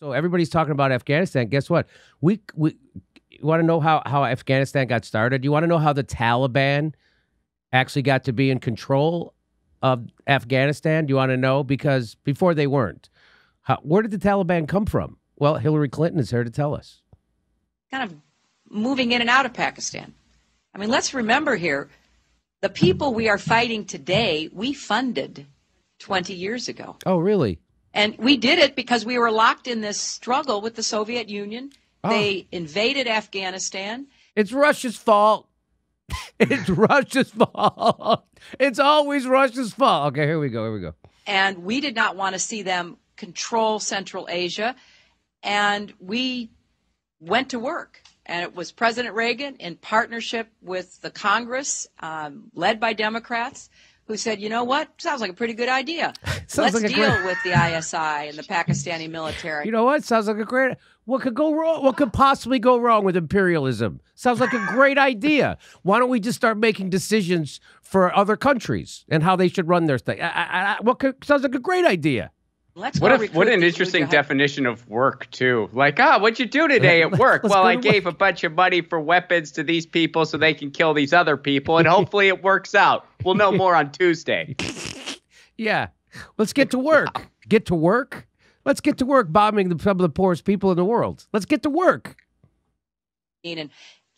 So everybody's talking about Afghanistan. Guess what? We we you want to know how how Afghanistan got started? You want to know how the Taliban actually got to be in control of Afghanistan? Do you want to know because before they weren't. How, where did the Taliban come from? Well, Hillary Clinton is here to tell us. Kind of moving in and out of Pakistan. I mean, let's remember here the people we are fighting today, we funded 20 years ago. Oh, really? And we did it because we were locked in this struggle with the Soviet Union. Oh. They invaded Afghanistan. It's Russia's fault. it's Russia's fault. It's always Russia's fault. Okay, here we go. Here we go. And we did not want to see them control Central Asia. And we went to work. And it was President Reagan in partnership with the Congress, um, led by Democrats, who said, you know what? Sounds like a pretty good idea. Let's like deal great... with the ISI and the Pakistani military. You know what? Sounds like a great. What could go wrong? What could possibly go wrong with imperialism? Sounds like a great idea. Why don't we just start making decisions for other countries and how they should run their thing? I, I, I, what could, sounds like a great idea. Let's what if what an interesting definition of work too. Like, ah, what'd you do today at work? well, I gave work. a bunch of money for weapons to these people so they can kill these other people, and hopefully it works out. We'll know more on Tuesday. yeah, let's get to work. Get to work. Let's get to work bombing the, some of the poorest people in the world. Let's get to work. And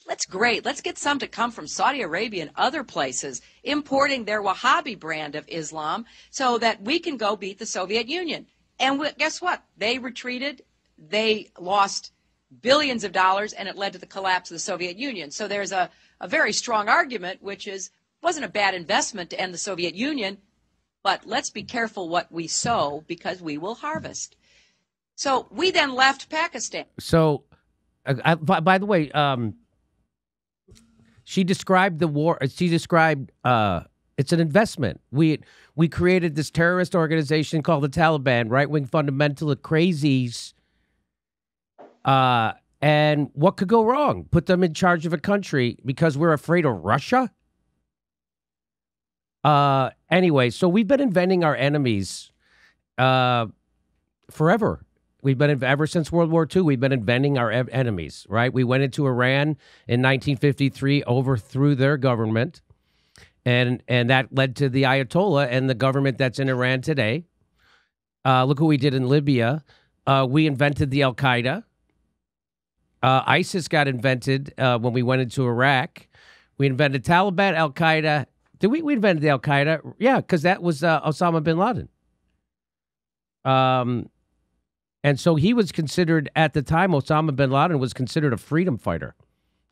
that's great. Let's get some to come from Saudi Arabia and other places, importing their Wahhabi brand of Islam so that we can go beat the Soviet Union. And guess what? They retreated. They lost billions of dollars, and it led to the collapse of the Soviet Union. So there's a, a very strong argument, which is wasn't a bad investment to end the Soviet Union, but let's be careful what we sow because we will harvest. So we then left Pakistan. So, uh, I, by, by, the way, um, she described the war. She described uh, it's an investment. We we created this terrorist organization called the Taliban, right wing fundamentalist crazies. Uh, and what could go wrong? Put them in charge of a country because we're afraid of Russia. Uh, anyway, so we've been inventing our enemies uh, forever. We've been ever since World War II. We've been inventing our enemies, right? We went into Iran in 1953, overthrew their government, and and that led to the Ayatollah and the government that's in Iran today. Uh, look what we did in Libya. Uh, we invented the Al Qaeda. Uh, ISIS got invented uh, when we went into Iraq. We invented Taliban, Al Qaeda. Did we? We invented the Al Qaeda. Yeah, because that was uh, Osama bin Laden. Um, and so he was considered at the time. Osama bin Laden was considered a freedom fighter.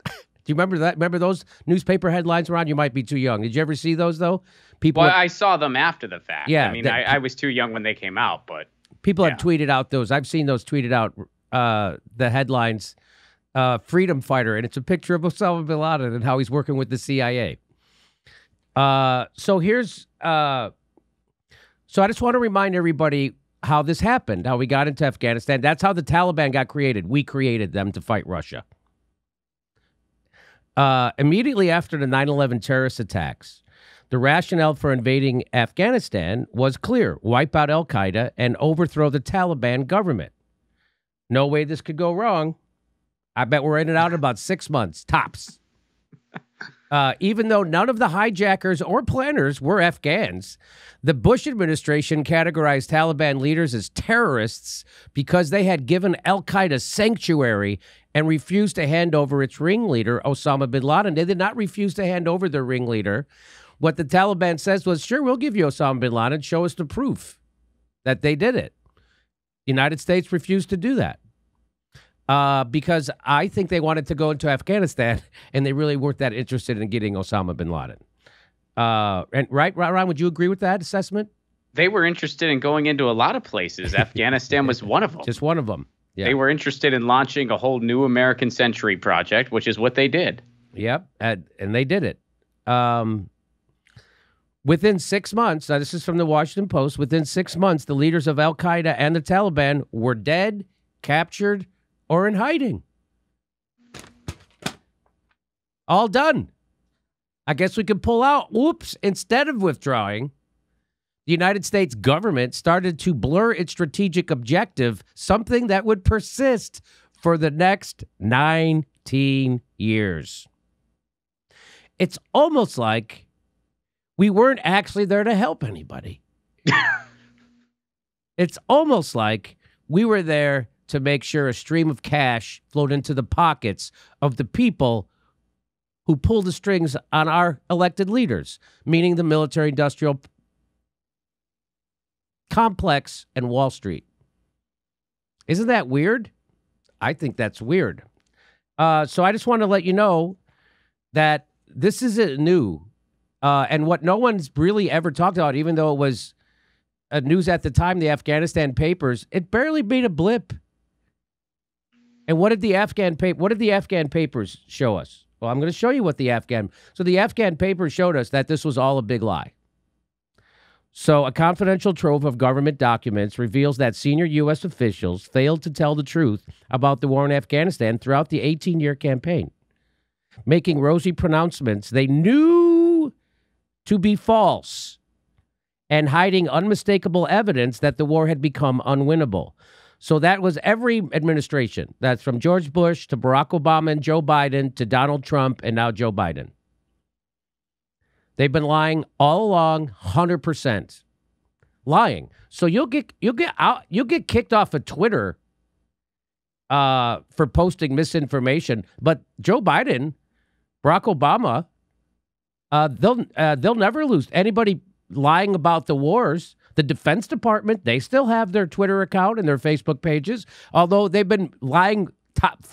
Do you remember that? Remember those newspaper headlines, Ron? You might be too young. Did you ever see those though? People. Well, I saw them after the fact. Yeah, I mean, that, I, I, was too young when they came out, but people yeah. have tweeted out those. I've seen those tweeted out. Uh, the headlines, uh, "Freedom Fighter," and it's a picture of Osama bin Laden and how he's working with the CIA. Uh, so here's. Uh, so I just want to remind everybody how this happened, how we got into Afghanistan. That's how the Taliban got created. We created them to fight Russia. Uh, immediately after the 9 11 terrorist attacks, the rationale for invading Afghanistan was clear wipe out Al Qaeda and overthrow the Taliban government. No way this could go wrong. I bet we're in and out in about six months, tops. Uh, even though none of the hijackers or planners were Afghans, the Bush administration categorized Taliban leaders as terrorists because they had given Al Qaeda sanctuary and refused to hand over its ringleader, Osama bin Laden. They did not refuse to hand over their ringleader. What the Taliban says was, sure, we'll give you Osama bin Laden. Show us the proof that they did it. The United States refused to do that uh, because I think they wanted to go into Afghanistan and they really weren't that interested in getting Osama bin Laden. Uh, and right, Ron, would you agree with that assessment? They were interested in going into a lot of places. Afghanistan was one of them. Just one of them. Yeah. They were interested in launching a whole new American century project, which is what they did. Yep, and, and they did it. Um, within six months, now this is from the Washington Post. Within six months, the leaders of Al Qaeda and the Taliban were dead, captured, or in hiding. All done. I guess we could pull out, whoops, instead of withdrawing, the United States government started to blur its strategic objective, something that would persist for the next 19 years. It's almost like we weren't actually there to help anybody. it's almost like we were there to make sure a stream of cash flowed into the pockets of the people who pull the strings on our elected leaders, meaning the military industrial complex and Wall Street. Isn't that weird? I think that's weird. Uh, so I just want to let you know that this isn't new. Uh, and what no one's really ever talked about, even though it was uh, news at the time, the Afghanistan papers, it barely made a blip. And what did the Afghan paper? What did the Afghan papers show us? Well, I'm going to show you what the Afghan. So the Afghan papers showed us that this was all a big lie. So, a confidential trove of government documents reveals that senior U.S. officials failed to tell the truth about the war in Afghanistan throughout the 18 year campaign, making rosy pronouncements they knew to be false and hiding unmistakable evidence that the war had become unwinnable. So, that was every administration. That's from George Bush to Barack Obama and Joe Biden to Donald Trump and now Joe Biden. They've been lying all along, hundred percent lying. So you'll get you'll get out you'll get kicked off of Twitter uh, for posting misinformation. But Joe Biden, Barack Obama, uh, they'll uh, they'll never lose anybody lying about the wars. The Defense Department they still have their Twitter account and their Facebook pages, although they've been lying top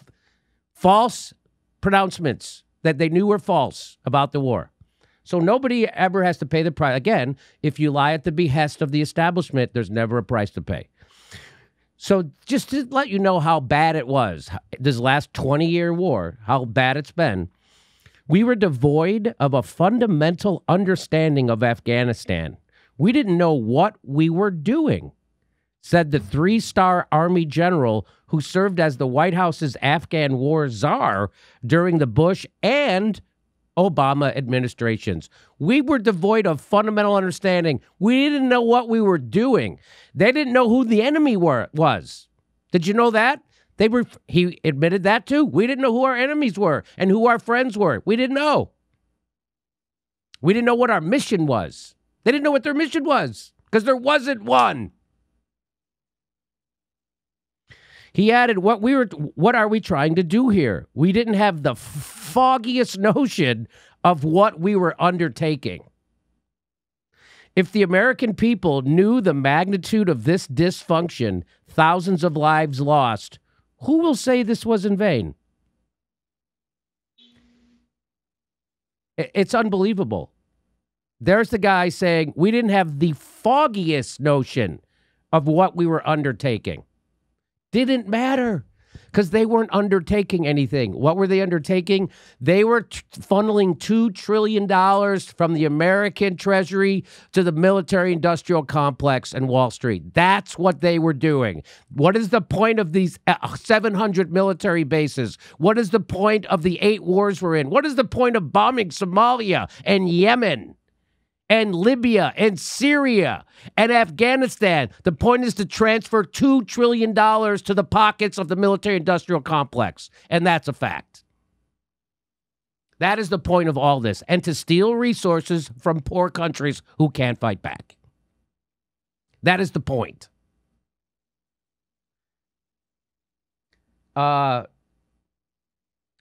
false pronouncements that they knew were false about the war. So nobody ever has to pay the price. Again, if you lie at the behest of the establishment, there's never a price to pay. So just to let you know how bad it was, this last 20 year war, how bad it's been, we were devoid of a fundamental understanding of Afghanistan. We didn't know what we were doing, said the three star Army general who served as the White House's Afghan war czar during the Bush and Obama administrations. We were devoid of fundamental understanding. We didn't know what we were doing. They didn't know who the enemy were was. Did you know that? They were he admitted that too. We didn't know who our enemies were and who our friends were. We didn't know. We didn't know what our mission was. They didn't know what their mission was because there wasn't one. He added, "What we were, what are we trying to do here? We didn't have the foggiest notion of what we were undertaking. If the American people knew the magnitude of this dysfunction, thousands of lives lost, who will say this was in vain? It's unbelievable. There's the guy saying we didn't have the foggiest notion of what we were undertaking. Didn't matter because they weren't undertaking anything. What were they undertaking? They were funneling $2 trillion from the American Treasury to the military industrial complex and Wall Street. That's what they were doing. What is the point of these uh, 700 military bases? What is the point of the eight wars we're in? What is the point of bombing Somalia and Yemen? And Libya and Syria and Afghanistan. The point is to transfer $2 trillion to the pockets of the military industrial complex. And that's a fact. That is the point of all this. And to steal resources from poor countries who can't fight back. That is the point. Uh,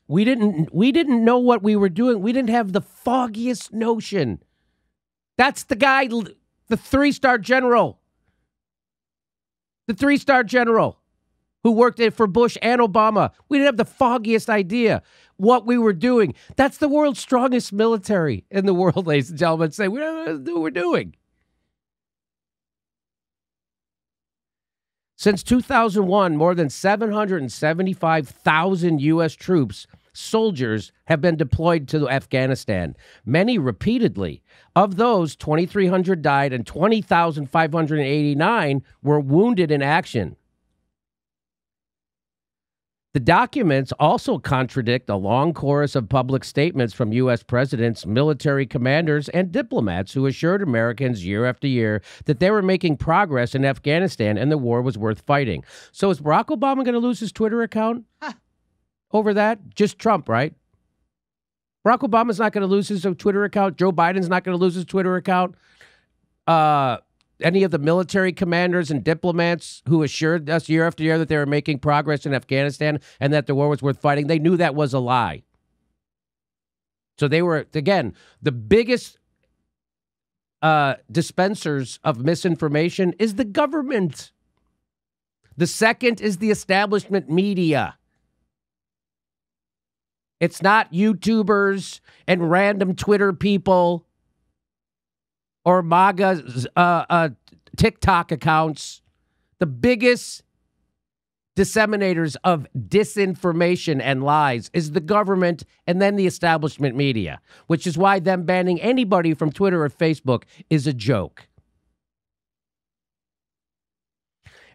we didn't we didn't know what we were doing. We didn't have the foggiest notion that's the guy, the three star general. The three star general who worked for Bush and Obama. We didn't have the foggiest idea what we were doing. That's the world's strongest military in the world, ladies and gentlemen. Say, we don't know what we're doing. Since 2001, more than 775,000 U.S. troops soldiers have been deployed to Afghanistan, many repeatedly. Of those, 2,300 died and 20,589 were wounded in action. The documents also contradict a long chorus of public statements from U.S. presidents, military commanders, and diplomats who assured Americans year after year that they were making progress in Afghanistan and the war was worth fighting. So is Barack Obama going to lose his Twitter account over that? Just Trump, right? Barack Obama's not going to lose his Twitter account. Joe Biden's not going to lose his Twitter account. Uh, any of the military commanders and diplomats who assured us year after year that they were making progress in Afghanistan and that the war was worth fighting, they knew that was a lie. So they were, again, the biggest uh, dispensers of misinformation is the government. The second is the establishment media. It's not YouTubers and random Twitter people or MAGA uh, uh, TikTok accounts, the biggest disseminators of disinformation and lies is the government and then the establishment media, which is why them banning anybody from Twitter or Facebook is a joke.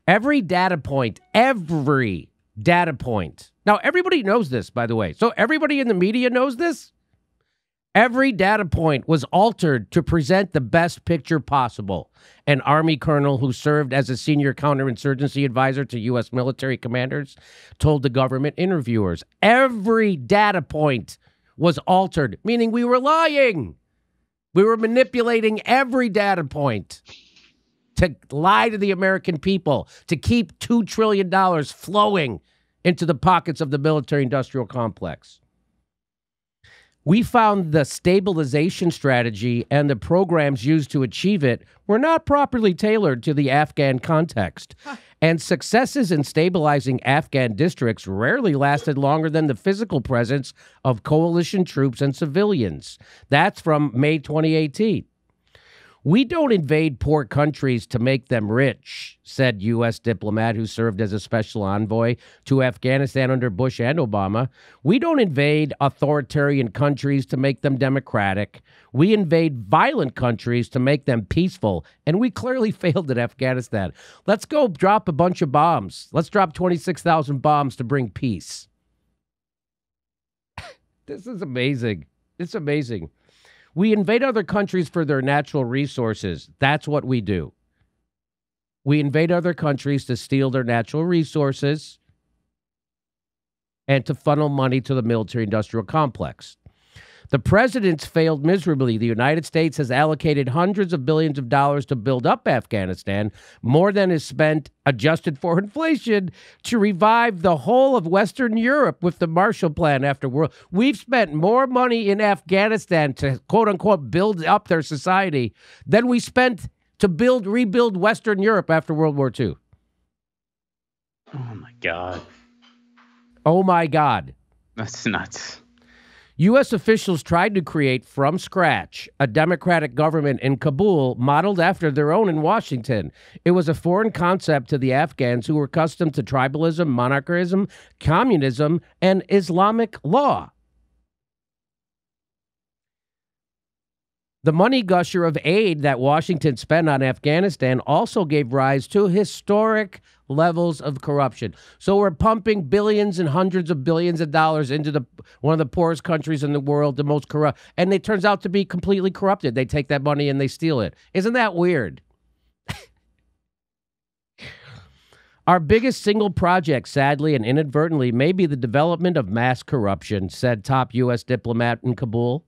Every data point, every data point. Now, everybody knows this, by the way. So, everybody in the media knows this. Every data point was altered to present the best picture possible. An Army colonel who served as a senior counterinsurgency advisor to U.S. military commanders told the government interviewers every data point was altered, meaning we were lying. We were manipulating every data point to lie to the American people, to keep $2 trillion flowing into the pockets of the military industrial complex we found the stabilization strategy and the programs used to achieve it were not properly tailored to the Afghan context. And successes in stabilizing Afghan districts rarely lasted longer than the physical presence of coalition troops and civilians. That's from May 2018. We don't invade poor countries to make them rich, said U.S. diplomat who served as a special envoy to Afghanistan under Bush and Obama. We don't invade authoritarian countries to make them democratic. We invade violent countries to make them peaceful. And we clearly failed at Afghanistan. Let's go drop a bunch of bombs. Let's drop 26,000 bombs to bring peace. this is amazing. It's amazing. We invade other countries for their natural resources. That's what we do. We invade other countries to steal their natural resources and to funnel money to the military industrial complex. The president's failed miserably. The United States has allocated hundreds of billions of dollars to build up Afghanistan, more than is spent adjusted for inflation to revive the whole of Western Europe with the Marshall Plan after world. We've spent more money in Afghanistan to quote unquote build up their society than we spent to build rebuild Western Europe after World War II. Oh my god. Oh my god. That's nuts. U.S. officials tried to create from scratch a democratic government in Kabul modeled after their own in Washington. It was a foreign concept to the Afghans who were accustomed to tribalism, monarchism, communism, and Islamic law. The money gusher of aid that Washington spent on Afghanistan also gave rise to historic levels of corruption. So we're pumping billions and hundreds of billions of dollars into the one of the poorest countries in the world, the most corrupt, and it turns out to be completely corrupted. They take that money and they steal it. Isn't that weird? Our biggest single project, sadly and inadvertently, may be the development of mass corruption, said top U.S. diplomat in Kabul.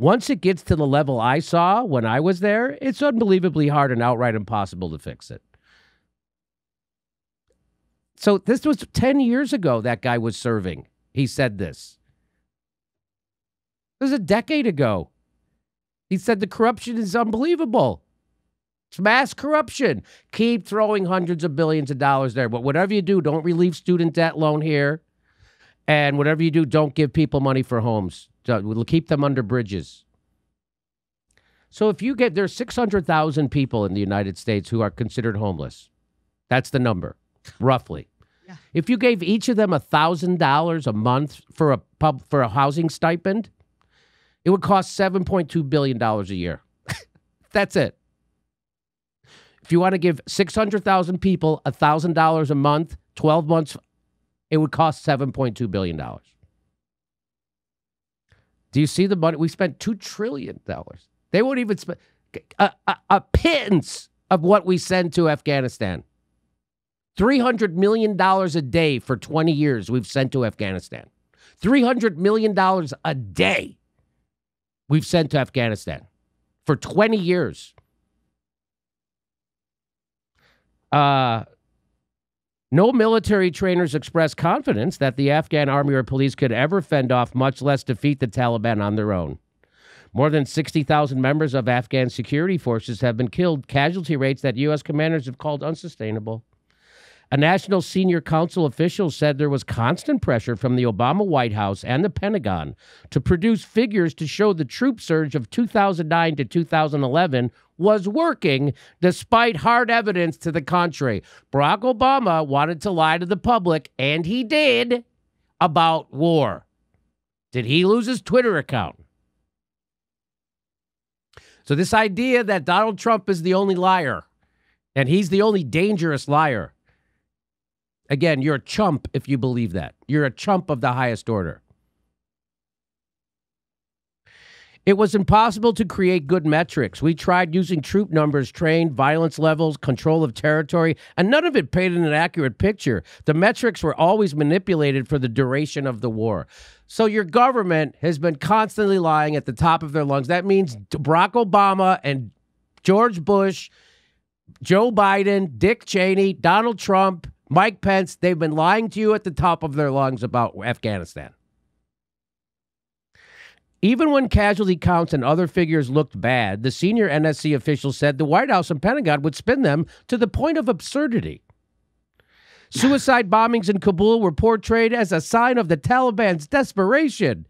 Once it gets to the level I saw when I was there, it's unbelievably hard and outright impossible to fix it. So this was 10 years ago that guy was serving. He said this. It was a decade ago. He said the corruption is unbelievable. It's mass corruption. Keep throwing hundreds of billions of dollars there. But whatever you do, don't relieve student debt loan here. And whatever you do, don't give people money for homes. Uh, we'll keep them under bridges. So if you get there's 600,000 people in the United States who are considered homeless. That's the number, roughly. Yeah. If you gave each of them $1,000 a month for a pub for a housing stipend, it would cost 7.2 billion dollars a year. That's it. If you want to give 600,000 people $1,000 a month, 12 months it would cost $7.2 billion. Do you see the money? We spent $2 trillion. They won't even spend a, a, a pittance of what we send to Afghanistan. $300 million a day for 20 years we've sent to Afghanistan. $300 million a day we've sent to Afghanistan for 20 years. Uh, no military trainers expressed confidence that the Afghan army or police could ever fend off, much less defeat the Taliban on their own. More than 60,000 members of Afghan security forces have been killed, casualty rates that U.S. commanders have called unsustainable. A National Senior Council official said there was constant pressure from the Obama White House and the Pentagon to produce figures to show the troop surge of 2009 to 2011 was working despite hard evidence to the contrary. Barack Obama wanted to lie to the public, and he did, about war. Did he lose his Twitter account? So, this idea that Donald Trump is the only liar and he's the only dangerous liar Again, you're a chump if you believe that. You're a chump of the highest order. It was impossible to create good metrics. We tried using troop numbers, trained, violence levels, control of territory, and none of it painted an accurate picture. The metrics were always manipulated for the duration of the war. So your government has been constantly lying at the top of their lungs. That means Barack Obama and George Bush, Joe Biden, Dick Cheney, Donald Trump, Mike Pence, they've been lying to you at the top of their lungs about Afghanistan. Even when casualty counts and other figures looked bad, the senior NSC official said the White House and Pentagon would spin them to the point of absurdity. Suicide bombings in Kabul were portrayed as a sign of the Taliban's desperation,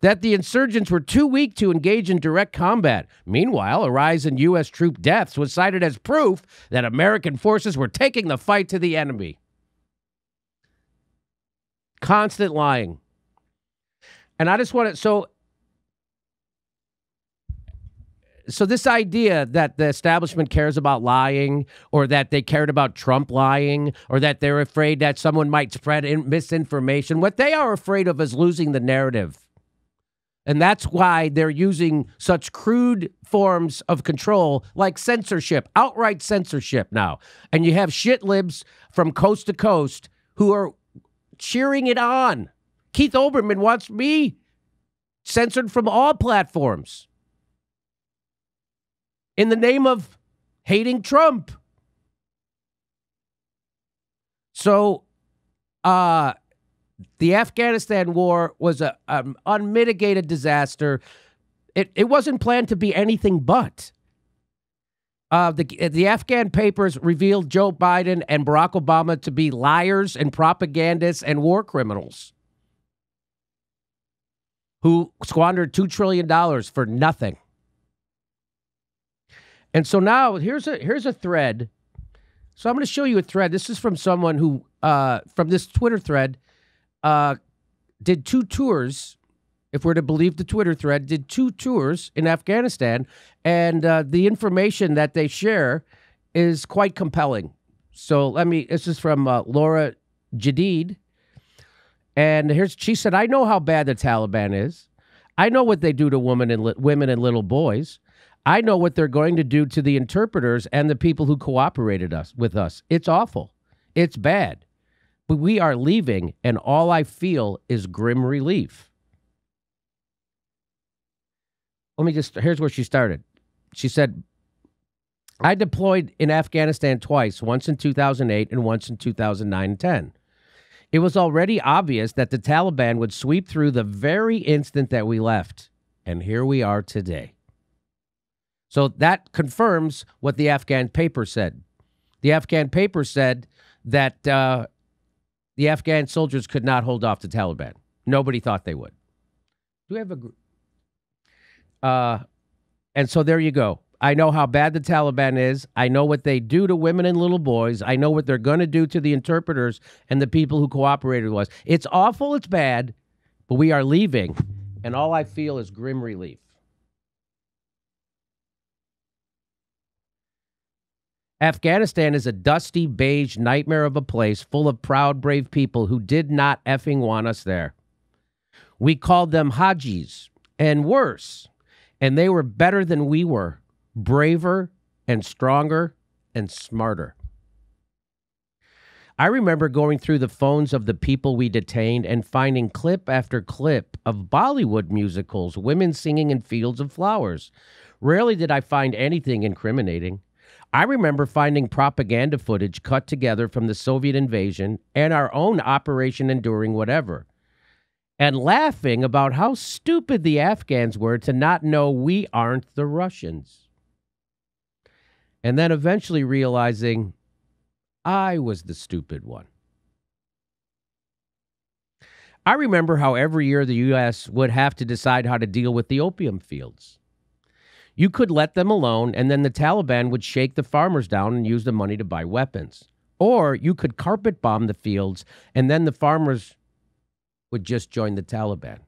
that the insurgents were too weak to engage in direct combat. Meanwhile, a rise in U.S. troop deaths was cited as proof that American forces were taking the fight to the enemy constant lying. And I just want to so so this idea that the establishment cares about lying or that they cared about Trump lying or that they're afraid that someone might spread in misinformation what they are afraid of is losing the narrative. And that's why they're using such crude forms of control like censorship outright censorship now. And you have shit libs from coast to coast who are cheering it on. Keith Olbermann wants me censored from all platforms in the name of hating Trump. So, uh, the Afghanistan war was a, an unmitigated disaster. It, it wasn't planned to be anything but. Uh, the, the Afghan papers revealed Joe Biden and Barack Obama to be liars and propagandists and war criminals who squandered $2 trillion for nothing. And so now here's a here's a thread. So I'm going to show you a thread. This is from someone who uh, from this Twitter thread uh, did two tours if we're to believe the Twitter thread, did two tours in Afghanistan, and uh, the information that they share is quite compelling. So let me. This is from uh, Laura Jedeed, and here's she said, "I know how bad the Taliban is. I know what they do to women and women and little boys. I know what they're going to do to the interpreters and the people who cooperated us with us. It's awful. It's bad." But we are leaving, and all I feel is grim relief. let me just here's where she started. She said, I deployed in Afghanistan twice, once in 2008 and once in 2009 and 10. It was already obvious that the Taliban would sweep through the very instant that we left. And here we are today. So that confirms what the Afghan paper said. The Afghan paper said that uh, the Afghan soldiers could not hold off the Taliban. Nobody thought they would. Do we have a uh, and so there you go. I know how bad the Taliban is. I know what they do to women and little boys. I know what they're going to do to the interpreters and the people who cooperated with us. It's awful. It's bad, but we are leaving, and all I feel is grim relief. Afghanistan is a dusty, beige nightmare of a place full of proud, brave people who did not effing want us there. We called them Hajis and worse, and they were better than we were, braver and stronger and smarter. I remember going through the phones of the people we detained and finding clip after clip of Bollywood musicals, women singing in fields of flowers. Rarely did I find anything incriminating. I remember finding propaganda footage cut together from the Soviet invasion and our own Operation Enduring Whatever, and laughing about how stupid the Afghans were to not know we aren't the Russians. And then eventually realizing I was the stupid one. I remember how every year the U.S. would have to decide how to deal with the opium fields. You could let them alone, and then the Taliban would shake the farmers down and use the money to buy weapons. Or you could carpet bomb the fields, and then the farmers would just join the Taliban.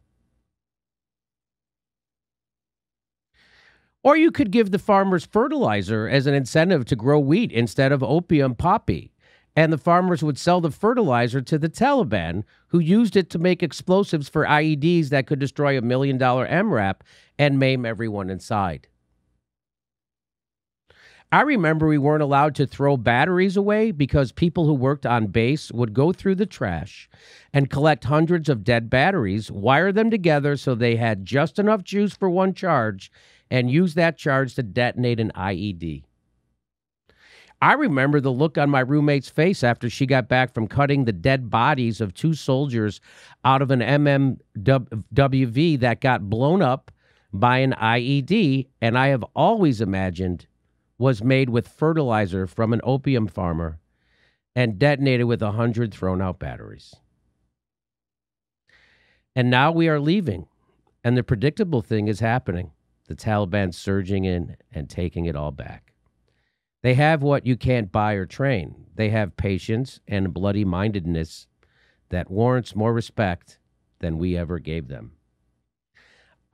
Or you could give the farmers fertilizer as an incentive to grow wheat instead of opium poppy. And the farmers would sell the fertilizer to the Taliban, who used it to make explosives for IEDs that could destroy a million dollar MRAP and maim everyone inside. I remember we weren't allowed to throw batteries away because people who worked on base would go through the trash and collect hundreds of dead batteries, wire them together so they had just enough juice for one charge, and use that charge to detonate an IED. I remember the look on my roommate's face after she got back from cutting the dead bodies of two soldiers out of an MMWV that got blown up by an IED, and I have always imagined was made with fertilizer from an opium farmer and detonated with a hundred thrown out batteries. And now we are leaving, and the predictable thing is happening the Taliban surging in and taking it all back. They have what you can't buy or train. They have patience and bloody mindedness that warrants more respect than we ever gave them.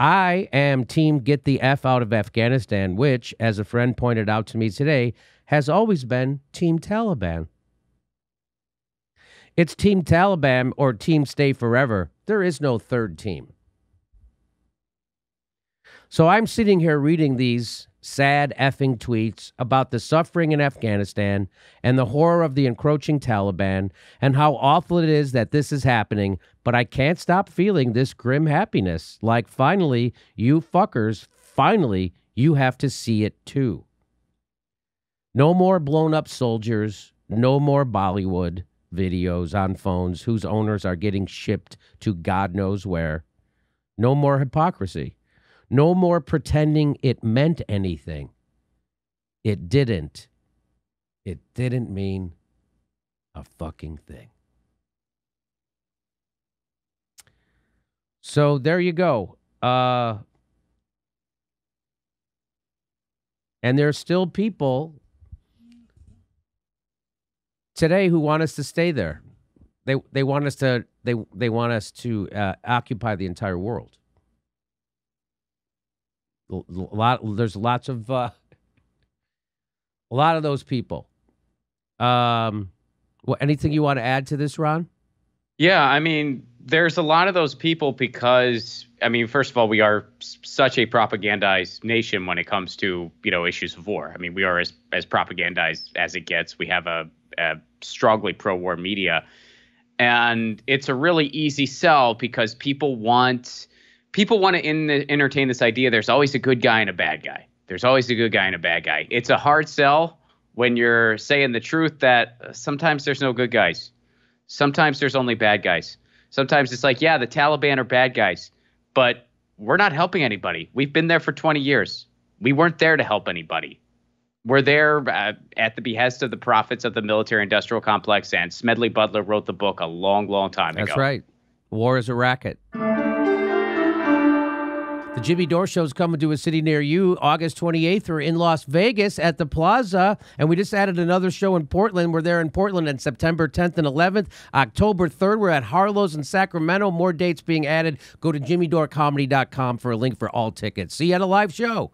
I am team get the F out of Afghanistan, which, as a friend pointed out to me today, has always been team Taliban. It's team Taliban or team stay forever. There is no third team. So I'm sitting here reading these sad effing tweets about the suffering in Afghanistan and the horror of the encroaching Taliban and how awful it is that this is happening, but I can't stop feeling this grim happiness. Like, finally, you fuckers, finally, you have to see it too. No more blown up soldiers, no more Bollywood videos on phones whose owners are getting shipped to God knows where. No more hypocrisy. No more pretending it meant anything. It didn't. It didn't mean a fucking thing. So there you go. Uh, and there's still people today who want us to stay there. They they want us to they they want us to uh, occupy the entire world a lot there's lots of uh, a lot of those people. Um what anything you want to add to this ron? Yeah i mean there's a lot of those people because i mean first of all we are such a propagandized nation when it comes to you know issues of war. I mean we are as as propagandized as it gets. We have a, a strongly pro-war media. And it's a really easy sell because people want people want to in entertain this idea there's always a good guy and a bad guy. There's always a good guy and a bad guy. It's a hard sell when you're saying the truth that sometimes there's no good guys. Sometimes there's only bad guys. Sometimes it's like, yeah, the Taliban are bad guys, but we're not helping anybody. We've been there for 20 years. We weren't there to help anybody. We're there uh, at the behest of the profits of the military industrial complex, and Smedley Butler wrote the book a long, long time That's ago. That's right. War is a racket. Jimmy Dore Show is coming to a city near you August 28th. We're in Las Vegas at the Plaza. And we just added another show in Portland. We're there in Portland on September 10th and 11th. October 3rd, we're at Harlow's in Sacramento. More dates being added. Go to jimmydorecomedy.com for a link for all tickets. See you at a live show.